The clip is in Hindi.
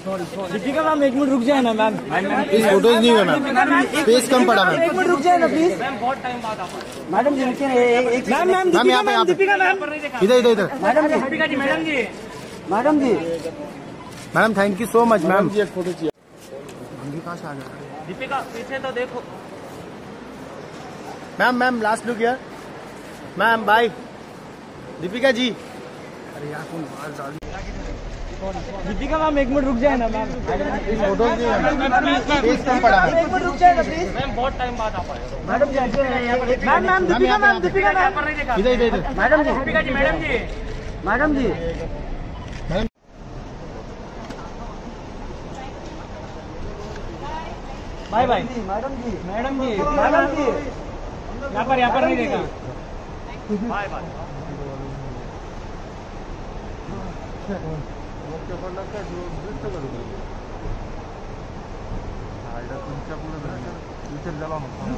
दीपिका मैम एक मिनट रुक जाए ना मैम। इस फ़ोटोज़ नहीं हुए मैम। फेस कम पड़ा मैम। एक मिनट रुक जाए ना प्लीज़ मैडम जी रुकिए ना, एक मैम मैम मैम यहाँ पे यहाँ दीपिका मैम। इधर इधर इधर। Madam ji. Deepika ji madam ji. Madam ji. Ma'am thank you so much ma'am जी एक फ़ोटो चाहिए। कहाँ से आ गए दीपिका पीछे तो देखो। मैम मैम लास्ट लुक यार मैम बाय दीपिका जी। अरे यार कौन बाहर जा दीपिका मैम एक मिनट रुक जाए ना मैम। इस फ़ोटोज़ नहीं हुए फेस कम पड़ा मैम एक मिनट रुक जाए ना प्लीज़ मैम बहुत टाइम बाद आ पाए मैडम जी ma'am ma'am Deepika ma'am Deepika ma'am. इधर इधर इधर। मैडम जी दीपिका जी मैडम जी मैडम जी। Bye bye. मैडम जी मैडम जी। मैडम जी। यहाँ पर यहाँ पर नहीं देखा। Bye bye. त्यांच्याकडनं काय दुरुस्त करू पाहिजे आयडा तुमच्याकडून विचार झाला मग